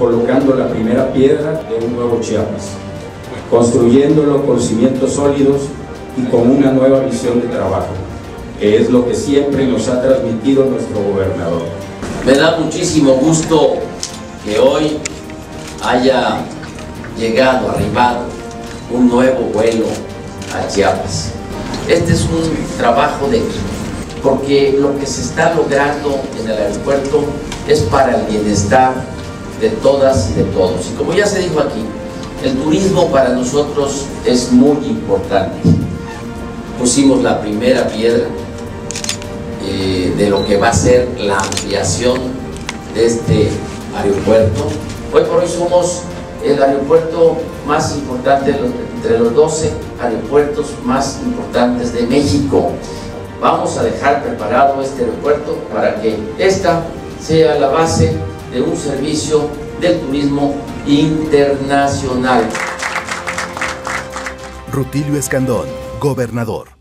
colocando la primera piedra de un nuevo Chiapas, construyéndolo con cimientos sólidos y con una nueva visión de trabajo, que es lo que siempre nos ha transmitido nuestro gobernador. Me da muchísimo gusto que hoy haya llegado, arribado, un nuevo vuelo a Chiapas. Este es un trabajo de equipo, porque lo que se está logrando en el aeropuerto es para el bienestar de todas y de todos. Y como ya se dijo aquí, el turismo para nosotros es muy importante. Pusimos la primera piedra eh, de lo que va a ser la ampliación de este aeropuerto. Hoy por hoy somos el aeropuerto más importante entre los 12 aeropuertos más importantes de México. Vamos a dejar preparado este aeropuerto para que esta sea la base de un servicio del turismo internacional. Rutilio Escandón, gobernador.